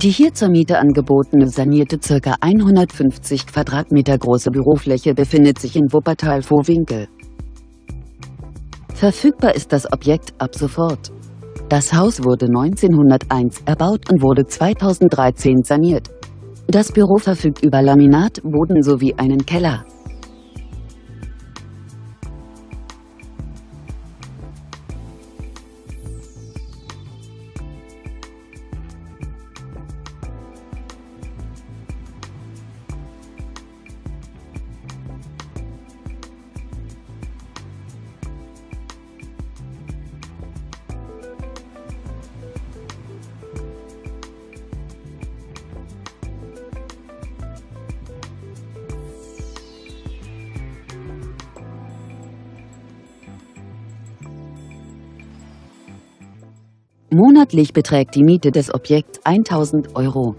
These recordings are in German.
Die hier zur Miete angebotene sanierte ca. 150 Quadratmeter große Bürofläche befindet sich in Wuppertal-Vohwinkel. Verfügbar ist das Objekt ab sofort. Das Haus wurde 1901 erbaut und wurde 2013 saniert. Das Büro verfügt über Laminat, Boden sowie einen Keller. Monatlich beträgt die Miete des Objekts 1000 Euro.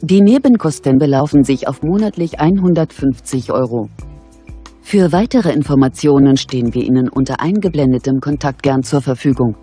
Die Nebenkosten belaufen sich auf monatlich 150 Euro. Für weitere Informationen stehen wir Ihnen unter eingeblendetem Kontakt gern zur Verfügung.